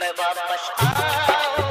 में वापस आओ